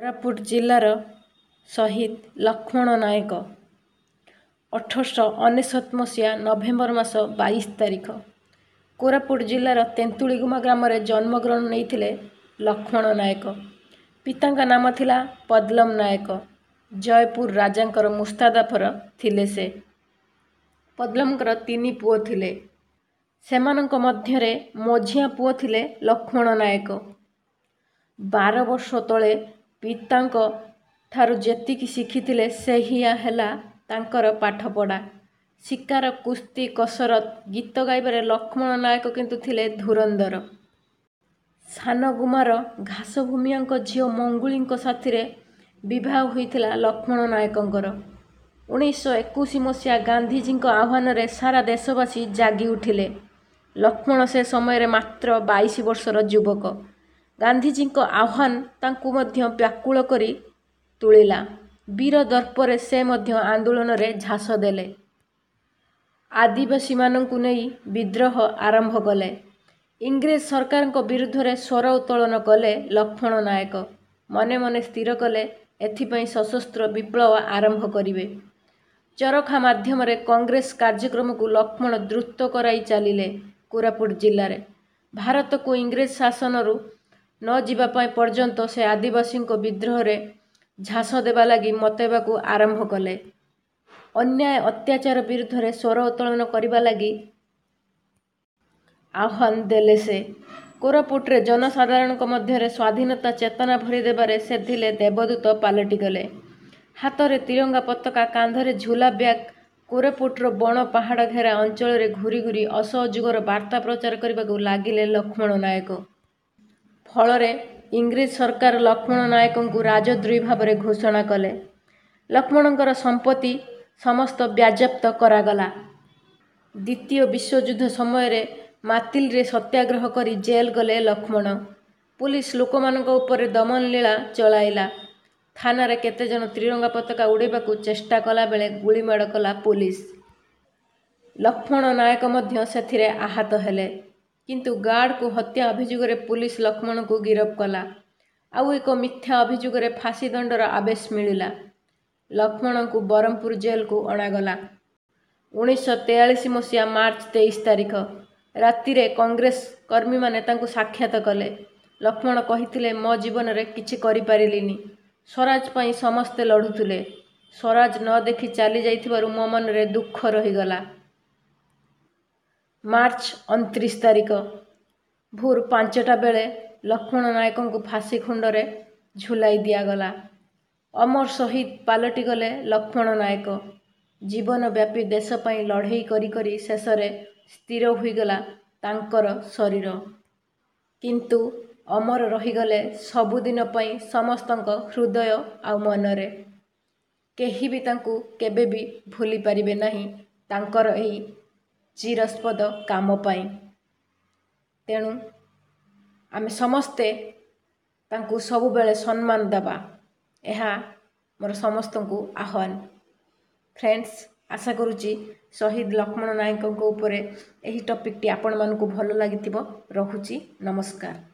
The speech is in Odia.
କୋରାପୁଟ ଜିଲ୍ଲାର ଶହୀଦ ଲକ୍ଷ୍ମଣ ନାୟକ। ଅଠରଶହ ଅନେଶତ ମସିହା ନଭେମ୍ବର ମାସ ବାଇଶ ତାରିଖ। କୋରାପୁଟ ଜିଲ୍ଲାର ତେନ୍ତୁଳିଗୁମା ଗ୍ରାମରେ ଜନ୍ମଗ୍ରହଣ ନେଇଥିଲେ ଲକ୍ଷ୍ମଣ ନାୟକ। ପିତାଙ୍କ ନାମ ଥିଲା ପଦ୍ଲମ ନାୟକ। ଜୟପୁର ରାଜାଙ୍କର ମୁସ୍ତାଦାଫର ଥିଲେ ସେ। ପଦ୍ଲମଙ୍କର ତିନି ପୁଅ ଥିଲେ। ସେମାନଙ୍କ ମଧ୍ୟରେ ମଝିଆ ପୁଅ ଥିଲେ ଲକ୍ଷ୍ମଣ ନାୟକ। ବାର ବର୍ଷ ତଳେ ପିତାଙ୍କ ଠାରୁ ଯେତିକି ଶିଖିଥିଲେ ସେହିଆ ହେଲା ତାଙ୍କର ପାଠପଢ଼ା। ଶିକାର କୁସ୍ତି କସରତ ଗୀତ ଗାଇବାରେ ଲକ୍ଷ୍ମଣ ନାୟକ କିନ୍ତୁ ଥିଲେ ଧୁରନ୍ଧର। ସାନ ଗୁମାର ଘାସ ଭୂମିଆଙ୍କ ଝିଅ ମଙ୍ଗୁଳିଙ୍କ ସାଥିରେ ବିବାହ ହୋଇଥିଲା ଲକ୍ଷ୍ମଣ ନାୟକଙ୍କର। ଉଣେଇଶହ ଏକୋଇଶ ମସିହା ଗାନ୍ଧିଜୀଙ୍କ ଆହ୍ୱାନରେ ସାରା ଦେଶବାସୀ ଜାଗି ଉଠିଲେ। ଲକ୍ଷ୍ମଣ ସେ ସମୟରେ ମାତ୍ର ବାଇଶ ବର୍ଷର ଯୁବକ। ଗାନ୍ଧିଜୀଙ୍କ ଆହ୍ୱାନ ତାଙ୍କୁ ମଧ୍ୟ ବ୍ୟାକୁଳ କରି ତୁଳିଲା। ବୀର ଦର୍ପରେ ସେ ମଧ୍ୟ ଆନ୍ଦୋଳନରେ ଝାସ ଦେଲେ। ଆଦିବାସୀମାନଙ୍କୁ ନେଇ ବିଦ୍ରୋହ ଆରମ୍ଭ କଲେ। ଇଂରେଜ ସରକାରଙ୍କ ବିରୁଦ୍ଧରେ ସ୍ୱର ଉତ୍ତୋଳନ କଲେ ଲକ୍ଷ୍ମଣ ନାୟକ। ମନେ ମନେ ସ୍ଥିର କଲେ ଏଥିପାଇଁ ସଶସ୍ତ୍ର ବିପ୍ଳବ ଆରମ୍ଭ କରିବେ। ଚରଖା ମାଧ୍ୟମରେ କଂଗ୍ରେସ କାର୍ଯ୍ୟକ୍ରମକୁ ଲକ୍ଷ୍ମଣ ଦ୍ରୁତ କରାଇ ଚାଲିଲେ କୋରାପୁଟ ଜିଲ୍ଲାରେ। ଭାରତକୁ ଇଂରେଜ ଶାସନରୁ ନ ଯିବା ପାଇଁ ପର୍ଯ୍ୟନ୍ତ ସେ ଆଦିବାସୀଙ୍କ ବିଦ୍ରୋହରେ ଝାସ ଦେବା ଲାଗି ମତେଇବାକୁ ଆରମ୍ଭ କଲେ। ଅନ୍ୟାୟ ଅତ୍ୟାଚାର ବିରୁଦ୍ଧରେ ସ୍ୱର ଉତ୍ତୋଳନ କରିବା ଲାଗି ଆହ୍ୱାନ ଦେଲେ ସେ। କୋରାପୁଟରେ ଜନସାଧାରଣଙ୍କ ମଧ୍ୟରେ ସ୍ୱାଧୀନତା ଚେତନା ଭରି ଦେବାରେ ସେ ଥିଲେ ଦେବଦୂତ ପାଲଟିଗଲେ। ହାତରେ ତିରଙ୍ଗା ପତାକା କାନ୍ଧରେ ଝୁଲା ବ୍ୟାଗ୍ କୋରାପୁଟର ବଣ ପାହାଡ଼ ଘେରା ଅଞ୍ଚଳରେ ଘୁରି ଘୁରି ଅସହଯୋଗର ବାର୍ତ୍ତା ପ୍ରଚାର କରିବାକୁ ଲାଗିଲେ ଲକ୍ଷ୍ମଣ ନାୟକ। ଫଳରେ ଇଂରେଜ ସରକାର ଲକ୍ଷ୍ମଣ ନାୟକଙ୍କୁ ରାଜଦ୍ରୋହୀ ଭାବରେ ଘୋଷଣା କଲେ। ଲକ୍ଷ୍ମଣଙ୍କର ସମ୍ପତ୍ତି ସମସ୍ତ ବାଜ୍ୟାପ୍ତ କରାଗଲା। ଦ୍ୱିତୀୟ ବିଶ୍ୱଯୁଦ୍ଧ ସମୟରେ ମାତିଲରେ ସତ୍ୟାଗ୍ରହ କରି ଜେଲ୍ ଗଲେ ଲକ୍ଷ୍ମଣ। ପୁଲିସ ଲୋକମାନଙ୍କ ଉପରେ ଦମନ ଲୀଳା ଚଳାଇଲା। ଥାନାରେ କେତେଜଣ ତ୍ରିରଙ୍ଗା ପତାକା ଉଡ଼ାଇବାକୁ ଚେଷ୍ଟା କଲାବେଳେ ଗୁଳିମାଡ଼ କଲା ପୋଲିସ। ଲକ୍ଷ୍ମଣ ନାୟକ ମଧ୍ୟ ସେଥିରେ ଆହତ ହେଲେ। କିନ୍ତୁ ଗାର୍ଡକୁ ହତ୍ୟା ଅଭିଯୋଗରେ ପୁଲିସ ଲକ୍ଷ୍ମଣଙ୍କୁ ଗିରଫ କଲା। ଆଉ ଏକ ମିଥ୍ୟା ଅଭିଯୋଗରେ ଫାଶୀ ଦଣ୍ଡର ଆଦେଶ ମିଳିଲା। ଲକ୍ଷ୍ମଣଙ୍କୁ ବରହମପୁର ଜେଲକୁ ଅଣାଗଲା। ଉଣେଇଶହ ତେୟାଳିଶ ମସିହା ମାର୍ଚ୍ଚ ତେଇଶ ତାରିଖ। ରାତିରେ କଂଗ୍ରେସ କର୍ମୀମାନେ ତାଙ୍କୁ ସାକ୍ଷାତ କଲେ। ଲକ୍ଷ୍ମଣ କହିଥିଲେ ମୋ ଜୀବନରେ କିଛି କରିପାରିଲିନି। ସ୍ୱରାଜ ପାଇଁ ସମସ୍ତେ ଲଢ଼ୁଥିଲେ। ସ୍ୱରାଜ ନ ଦେଖି ଚାଲି ଯାଇଥିବାରୁ ମୋ ମନରେ ଦୁଃଖ ରହିଗଲା। ମାର୍ଚ୍ଚ ଅଣତିରିଶ ତାରିଖ। ଭୋର ପାଞ୍ଚଟା ବେଳେ ଲକ୍ଷ୍ମଣ ନାୟକଙ୍କୁ ଫାଶୀ ଖୁଣ୍ଡରେ ଝୁଲାଇ ଦିଆଗଲା। ଅମର ଶହୀଦ ପାଲଟିଗଲେ ଲକ୍ଷ୍ମଣ ନାୟକ। ଜୀବନ ବ୍ୟାପୀ ଦେଶ ପାଇଁ ଲଢ଼େଇ କରି କରି ଶେଷରେ ସ୍ଥିର ହୋଇଗଲା ତାଙ୍କର ଶରୀର। କିନ୍ତୁ ଅମର ରହିଗଲେ ସବୁଦିନ ପାଇଁ ସମସ୍ତଙ୍କ ହୃଦୟ ଆଉ ମନରେ। କେହି ବି ତାଙ୍କୁ କେବେ ବି ଭୁଲି ପାରିବେ ନାହିଁ। ତାଙ୍କର ଏହି ଚିରସ୍ପଦ କାମ ପାଇଁ। ତେଣୁ ଆମେ ସମସ୍ତେ ତାଙ୍କୁ ସବୁବେଳେ ସମ୍ମାନ ଦେବା। ଏହା ମୋର ସମସ୍ତଙ୍କୁ ଆହ୍ୱାନ। ଫ୍ରେଣ୍ଡସ୍ ଆଶା କରୁଛି ଶହୀଦ ଲକ୍ଷ୍ମଣ ନାୟକଙ୍କ ଉପରେ ଏହି ଟପିକ୍ଟି ଆପଣମାନଙ୍କୁ ଭଲ ଲାଗିଥିବ। ରହୁଛି। ନମସ୍କାର।